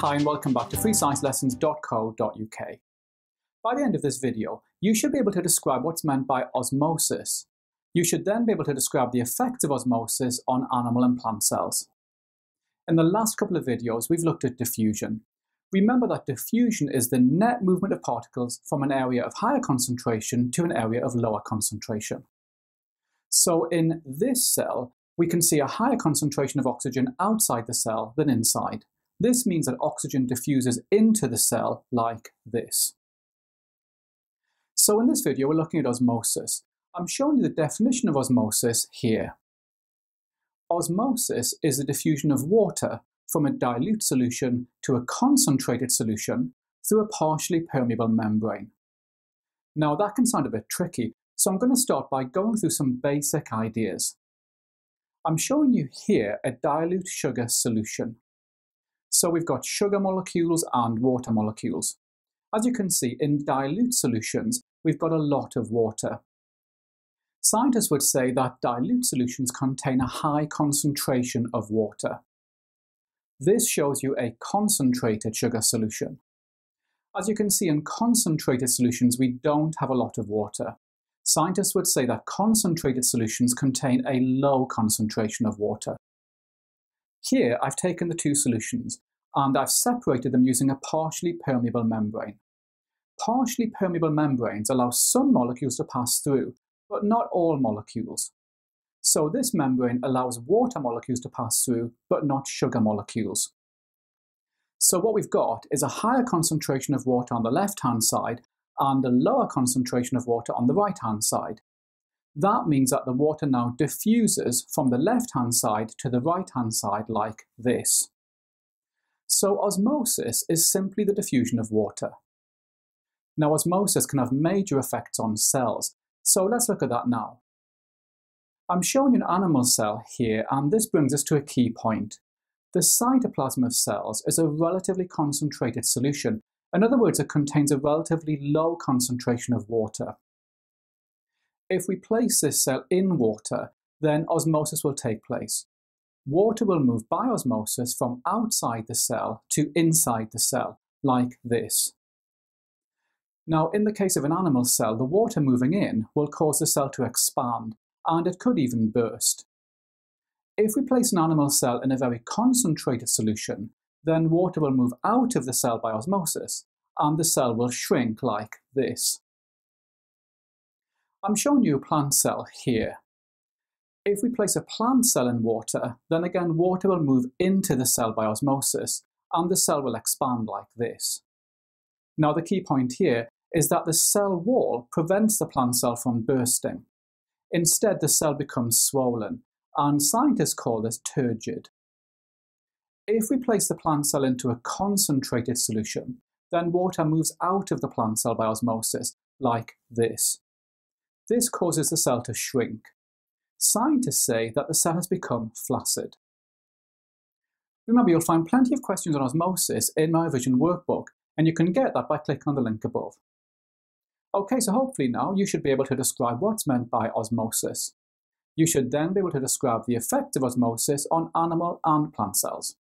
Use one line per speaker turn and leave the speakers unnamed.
Hi and welcome back to freesciencelessons.co.uk. By the end of this video, you should be able to describe what's meant by osmosis. You should then be able to describe the effects of osmosis on animal and plant cells. In the last couple of videos, we've looked at diffusion. Remember that diffusion is the net movement of particles from an area of higher concentration to an area of lower concentration. So in this cell, we can see a higher concentration of oxygen outside the cell than inside. This means that oxygen diffuses into the cell like this. So in this video, we're looking at osmosis. I'm showing you the definition of osmosis here. Osmosis is the diffusion of water from a dilute solution to a concentrated solution through a partially permeable membrane. Now that can sound a bit tricky, so I'm going to start by going through some basic ideas. I'm showing you here a dilute sugar solution. So we've got sugar molecules and water molecules. As you can see, in dilute solutions, we've got a lot of water. Scientists would say that dilute solutions contain a high concentration of water. This shows you a concentrated sugar solution. As you can see in concentrated solutions, we don't have a lot of water. Scientists would say that concentrated solutions contain a low concentration of water. Here, I've taken the two solutions and I've separated them using a partially permeable membrane. Partially permeable membranes allow some molecules to pass through, but not all molecules. So this membrane allows water molecules to pass through, but not sugar molecules. So what we've got is a higher concentration of water on the left-hand side and a lower concentration of water on the right-hand side. That means that the water now diffuses from the left-hand side to the right-hand side like this. So osmosis is simply the diffusion of water. Now osmosis can have major effects on cells, so let's look at that now. I'm showing an animal cell here, and this brings us to a key point. The cytoplasm of cells is a relatively concentrated solution. In other words, it contains a relatively low concentration of water. If we place this cell in water, then osmosis will take place. Water will move by osmosis from outside the cell to inside the cell, like this. Now, in the case of an animal cell, the water moving in will cause the cell to expand, and it could even burst. If we place an animal cell in a very concentrated solution, then water will move out of the cell by osmosis, and the cell will shrink like this. I'm showing you a plant cell here. If we place a plant cell in water, then again water will move into the cell by osmosis, and the cell will expand like this. Now the key point here is that the cell wall prevents the plant cell from bursting. Instead, the cell becomes swollen, and scientists call this turgid. If we place the plant cell into a concentrated solution, then water moves out of the plant cell by osmosis, like this. This causes the cell to shrink. Scientists say that the cell has become flaccid. Remember, you'll find plenty of questions on osmosis in my revision workbook, and you can get that by clicking on the link above. Okay, so hopefully now you should be able to describe what's meant by osmosis. You should then be able to describe the effect of osmosis on animal and plant cells.